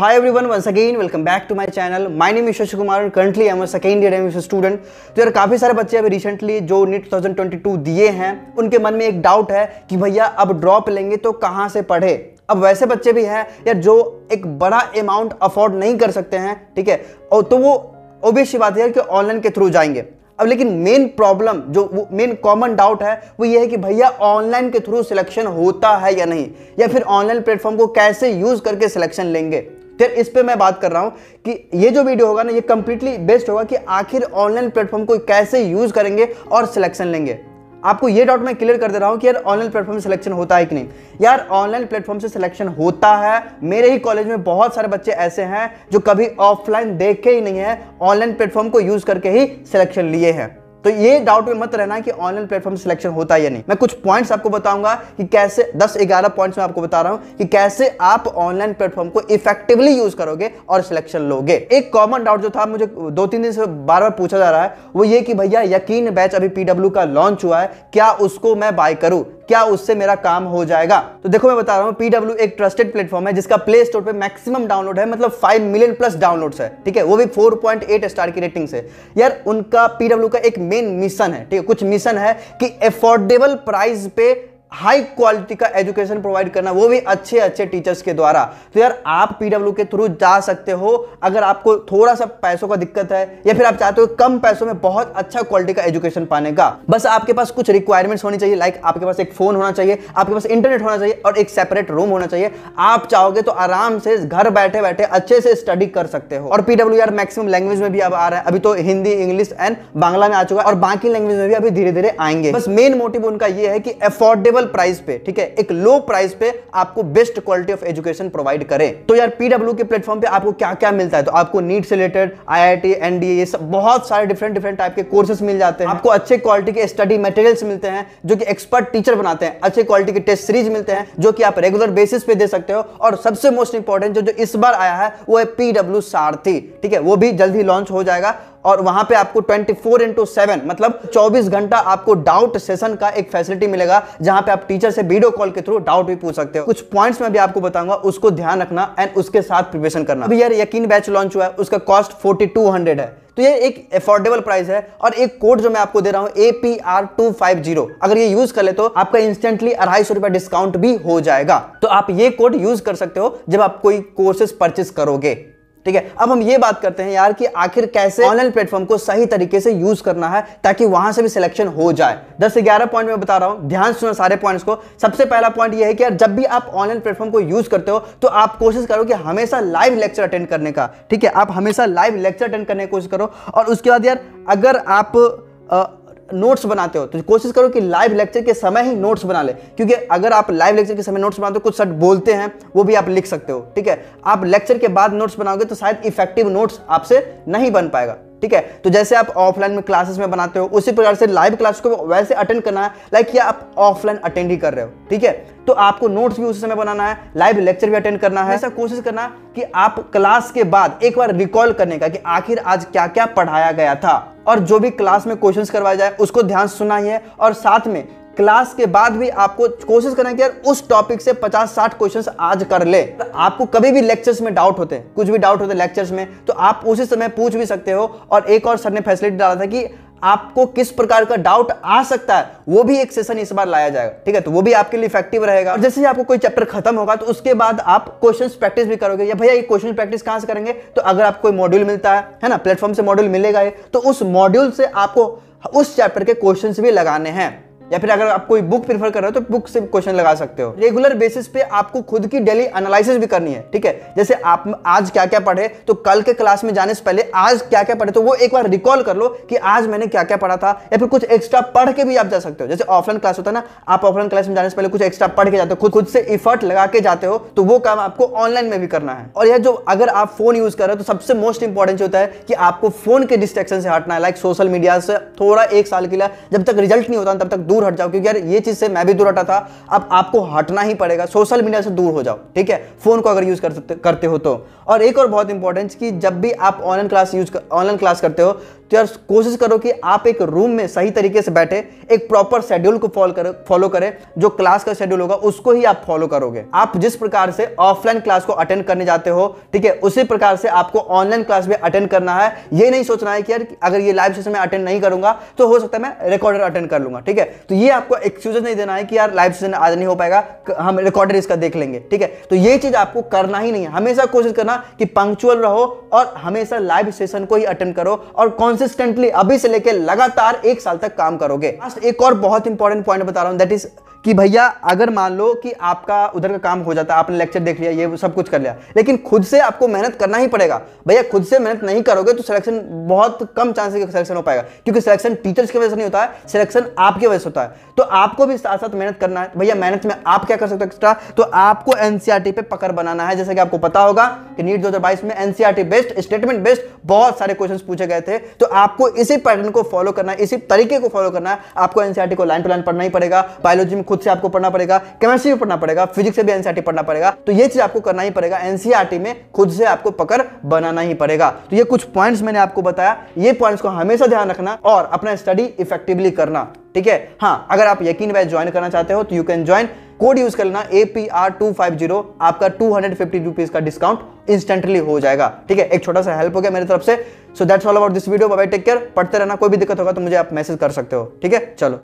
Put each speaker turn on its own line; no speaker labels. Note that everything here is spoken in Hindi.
Hi everyone, once again welcome back to my channel. My name is Shashi Kumar and currently I am a second student. तो यार काफ़ी सारे बच्चे अभी रिसेंटली जो नीट 2022 दिए हैं उनके मन में एक डाउट है कि भैया अब ड्रॉप लेंगे तो कहाँ से पढ़े? अब वैसे बच्चे भी हैं यार जो एक बड़ा अमाउंट अफोर्ड नहीं कर सकते हैं ठीक है? और तो वो ओबियस बात है कि ऑनलाइन के थ्रू जाएँगे। अब लेकिन मेन प्रॉब्लम जो मेन कॉमन डाउट है वो ये है कि भैया ऑनलाइन के थ्रू सिलेक्शन होता है या नहीं? या फिर ऑनलाइन प्लेटफॉर्म को कैसे यूज़ करके सिलेक्शन लेंगे? फिर इस पे मैं बात कर रहा हूँ कि ये जो वीडियो होगा ना, ये कंप्लीटली बेस्ड होगा कि आखिर ऑनलाइन प्लेटफॉर्म को कैसे यूज़ करेंगे और सिलेक्शन लेंगे। आपको ये डाउट मैं क्लियर कर दे रहा हूँ कि यार ऑनलाइन प्लेटफॉर्म सिलेक्शन होता है कि नहीं। यार ऑनलाइन प्लेटफॉर्म से सिलेक्शन होता है। मेरे ही कॉलेज में बहुत सारे बच्चे ऐसे हैं जो कभी ऑफलाइन देखे ही नहीं है ऑनलाइन प्लेटफॉर्म को यूज़ करके ही सिलेक्शन लिए हैं। तो ये डाउट में मत रहना कि ऑनलाइन प्लेटफॉर्म सिलेक्शन होता है या नहीं। मैं कुछ पॉइंट्स आपको बताऊँगा कि कैसे 10 11 पॉइंट्स मैं आपको बता रहा हूँ कि कैसे आप ऑनलाइन प्लेटफॉर्म को इफेक्टिवली यूज़ करोगे और सिलेक्शन लोगे। एक कॉमन डाउट जो था, मुझे दो तीन दिन से बार बार पूछा जा रहा है, वो ये कि भैया यकीन बैच अभी पीडब्ल्यू का लॉन्च हुआ है, क्या उसको मैं बाय करूँ? क्या उससे मेरा काम हो जाएगा? तो देखो, मैं बता रहा हूँ पीडब्ल्यू एक ट्रस्टेड प्लेटफॉर्म है जिसका प्ले स्टोर पर मैक्सिमम डाउनलोड है मतलब फाइव मिलियन प्लस डाउनलोड है, ठीक है? वो भी फोर स्टार की रेटिंग से यार, उनका पीडब्ल्यू का एक मेन मिशन है, ठीक है? कुछ मिशन है कि एफोर्डेबल प्राइस पे हाई क्वालिटी का एजुकेशन प्रोवाइड करना, वो भी अच्छे अच्छे टीचर्स के द्वारा। तो यार, आप पीडब्ल्यू के थ्रू जा सकते हो। अगर आपको थोड़ा सा पैसों का दिक्कत है, या फिर आप चाहते हो कम पैसों में बहुत अच्छा क्वालिटी का एजुकेशन पाने का, बस आपके पास कुछ रिक्वायरमेंट्स होनी चाहिए। लाइक आपके पास एक फ़ोन होना चाहिए, आपके पास इंटरनेट होना चाहिए, और एक सेपरेट रूम होना चाहिए। आप चाहोगे तो आराम से घर बैठे बैठे अच्छे से स्टडी कर सकते हो। और पीडब्ल्यू यार मैक्सिमम लैंग्वेज में भी अब आ रहा है। अभी तो हिंदी इंग्लिश एंड बांग्ला में आ चुका है, और बाकी लैंग्वेज में भी अभी धीरे धीरे आएँगे। बस मेन मोटिव उनका यह है कि अफोर्डेबल अफोर्डेबल प्राइस पे, ठीक है, एक लो प्राइस पे आपको best quality of education provide करें। तो यार पीडब्ल्यू के प्लेटफॉर्म पे आपको क्या क्या मिलता है? तो आपको नीट से रिलेटेड आईआईटी एनडीए ये सब बहुत सारे डिफरेंट डिफरेंट टाइप के कोर्सेज मिल जाते हैं। आपको अच्छे क्वालिटी के स्टडी मटेरियल्स मिलते हैं, जो कि एक्सपर्ट टीचर बनाते हैं। अच्छे क्वालिटी के टेस्ट सीरीज़ मिलते हैं, जो कि आप रेगुलर बेसिस पे दे सकते हो। और सबसे मोस्ट इंपॉर्टेंट जो जो इस बार आया है, वो है पीडब्ल्यू सारथी, ठीक है, वो भी जल्द ही लॉन्च हो जाएगा। और वहाँ पे आपको 24 फोर इंटू मतलब 24 घंटा आपको डाउट सेशन का एक फैसिलिटी मिलेगा, जहाँ पे आप टीचर से वीडियो कॉल के थ्रू डाउट भी पूछ सकते हो। कुछ पॉइंट्स में भी आपको बताऊँगा, उसको ध्यान रखना एंड उसके साथ प्रिपरेशन करना। अभी यार यकीन बैच लॉन्च हुआ है, उसका कॉस्ट फोर्टी है। तो ये एक अफोर्डेबल प्राइस है और एक कोड जो मैं आपको दे रहा हूँ A P R two five zero अगर ये यूज़ कर ले तो आपका इंस्टेंटली अढ़ाई सौ रुपया डिस्काउंट भी हो जाएगा। तो आप ये कोड यूज़ कर सकते हो जब आप कोई कोर्सेज परचेस करोगे। ठीक है? अब हम ये बात करते हैं यार कि आखिर कैसे ऑनलाइन प्लेटफॉर्म को सही तरीके से यूज़ करना है ताकि वहाँ से भी सिलेक्शन हो जाए। दस से ग्यारह पॉइंट में बता रहा हूँ। ध्यान सुनो सारे पॉइंट्स को। सबसे पहला पॉइंट यह है कि यार, जब भी आप ऑनलाइन प्लेटफॉर्म को यूज़ करते हो तो आप कोशिश करो कि हमेशा लाइव लेक्चर अटेंड करने का। ठीक है? आप हमेशा लाइव लेक्चर अटेंड करने की कोशिश करो। और उसके बाद यार, अगर आप नोट्स बनाते हो तो कोशिश करो कि लाइव लेक्चर के समय ही नोट्स बना ले। क्योंकि अगर आप लाइव लेक्चर के समय नोट्स बनाते हो, कुछ सट बोलते हैं, वो भी आप लिख सकते हो, ठीक है? आप लेक्चर के बाद नोट्स बनाओगे तो शायद इफ़ेक्टिव नोट्स आपसे नहीं बन पाएगा। ठीक है? तो जैसे आप ऑफलाइन में क्लासेस में बनाते हो, उसी प्रकार से लाइव क्लास को वैसे अटेंड करना है लाइक या आप ऑफलाइन अटेंड ही कर रहे हो, ठीक है? तो आपको नोट्स भी उसी समय बनाना है लाइव लेक्चर भी अटेंड करना है। ऐसा कोशिश करना कि आप क्लास के बाद एक बार रिकॉल करने का कि आखिर आज क्या क्या पढ़ाया गया था, और जो भी क्लास में क्वेश्चंस करवाया जाए, उसको ध्यान सुना ही है और साथ में क्लास के बाद भी आपको कोशिश करना कि यार उस टॉपिक से 50-60 क्वेश्चंस आज कर ले। तो आपको कभी भी लेक्चर्स में डाउट होते हैं कुछ भी डाउट होते लेक्चर्स में तो आप उसी समय पूछ भी सकते हो। और एक और सर ने फैसिलिटी डाला था कि आपको किस प्रकार का डाउट आ सकता है, वो भी एक सेशन इस बार लाया जाएगा। ठीक है? तो वो भी आपके लिए इफ़ेक्टिव रहेगा। और जैसे ही आपको कोई चैप्टर खत्म होगा तो उसके बाद आप क्वेश्चन प्रैक्टिस भी करोगे। या भैया, ये क्वेश्चन प्रैक्टिस कहाँ से करेंगे? तो अगर आपको कोई मॉड्यूल मिलता है है ना? प्लेटफॉर्म से मॉड्यूल मिलेगा ये। तो उस मॉड्यूल से आपको उस चैप्टर के क्वेश्चन भी लगाने हैं। या फिर अगर आप कोई बुक प्रीफर कर रहे हो तो बुक से क्वेश्चन लगा सकते हो। रेगुलर बेसिस पे आपको खुद की डेली एनालिसिस भी करनी है, ठीक है? जैसे आप आज क्या क्या पढ़े तो कल के क्लास में जाने से पहले आज क्या क्या पढ़े तो वो एक बार रिकॉल कर लो कि आज मैंने क्या क्या पढ़ा था, या फिर कुछ एक्स्ट्रा पढ़ के भी आप जा सकते हो। जैसे ऑफलाइन क्लास होता है ना, आप ऑफलाइन क्लास में जाने से पहले कुछ एक्स्ट्रा पढ़ के जाते हो, खुद खुद से इफर्ट लगा के जाते हो तो वो काम आपको ऑनलाइन में भी करना है। और यह जो अगर आप फ़ोन यूज़ कर रहे हो तो सबसे मोस्ट इंपॉर्टेंट होता है कि आपको फ़ोन के डिस्ट्रेक्शन से हटना है। लाइक सोशल मीडिया से थोड़ा एक साल के लिए, जब तक रिज़ल्ट नहीं होता, तब तक दूर दूर हट जाओ, क्योंकि यार ये चीज़ से मैं भी दूर हटा था। अब आपको हटना ही पड़ेगा सोशल मीडिया से दूर हो जाओ, ठीक है? फ़ोन को अगर यूज़ कर सकते, करते हो तो। और एक और बहुत इंपॉर्टेंट कि जब भी आप online class use online class करते हो तो यार कोशिश करो कि आप एक रूम में सही तरीके से बैठे, एक प्रॉपर शेड्यूल को फॉलो करें फॉलो करें, जो क्लास का शेड्यूल होगा, उसको ही आप फॉलो करोगे। आप जिस प्रकार से ऑफलाइन क्लास को अटेंड करने जाते हो, ठीक है, उसी प्रकार से आपको ऑनलाइन क्लास भी अटेंड करना है। ये नहीं सोचना है कि यार अगर ये लाइव सेशन में अटेंड नहीं करूँगा तो हो सकता है मैं रिकॉर्डर अटेंड कर लूँगा, ठीक है? तो ये आपको एक्सक्यूज नहीं देना है कि यार लाइव सेशन आज नहीं हो पाएगा हम रिकॉर्डेड इसका देख लेंगे, ठीक है? तो ये चीज़ आपको करना ही नहीं है। हमेशा कोशिश करना कि पंक्चुअल रहो और हमेशा लाइव सेशन को ही अटेंड करो और कॉन्सिस्टेंटली अभी से लेकर लगातार एक साल तक काम करोगे। एक और बहुत इंपॉर्टेंट पॉइंट बता रहा हूँ दैट इज़ कि भैया, अगर मान लो कि आपका उधर का काम हो जाता, आपने लेक्चर देख लिया, ये सब कुछ कर लिया, लेकिन खुद से आपको मेहनत करना ही पड़ेगा। भैया, खुद से मेहनत नहीं करोगे तो सिलेक्शन बहुत कम चांसेस का सिलेक्शन हो पाएगा, क्योंकि सिलेक्शन टीचर्स की वजह से नहीं होता है सिलेक्शन आपकी वजह से होता है। तो आपको भी साथ साथ मेहनत करना है। भैया, मेहनत में आप क्या कर सकते हो एक्स्ट्रा तो आपको एनसीआरटी पे पकड़ बनाना है। जैसे कि आपको पता होगा कि नीट दो हज़ार बाईस में एनसीआरटी बेस्ड स्टेटमेंट बेस्ड बहुत सारे क्वेश्चन पूछे गए थे। तो आपको इसी पैटर्न को फॉलो करना है, इसी तरीके को फॉलो करना है। आपको एनसीआरटी को लाइन टू लाइन पढ़ना ही पड़ेगा। बायोलॉजी में खुद से आपको पढ़ना पड़ेगा केमिस्ट्री में पढ़ना पड़ेगा फिजिक्स से भी एनसीआरटी पढ़ना पड़ेगा तो ये चीज़ आपको करना ही पड़ेगा एनसीआरटी में खुद से आपको पकड़ बनाना ही पड़ेगा। तो ये कुछ पॉइंट्स मैंने आपको बताया, ये पॉइंट्स को हमेशा ध्यान रखना और अपना स्टडी इफेक्टिवली करना, ठीक है? हाँ अगर आप यकीन बैच ज्वाइन करना चाहते हो तो you can join code use कर लेना A P R two five zero आपका टू हंड्रेड फिफ्टी रुपीज़ का डिस्काउंट इंस्टेंटली हो जाएगा, ठीक है? एक छोटा सा हेल्प हो गया मेरी तरफ़ से। So that's all about this video bye take care पढ़ते रहना, कोई भी दिक्कत होगा तो मुझे आप मैसेज कर सकते हो, ठीक है? चलो।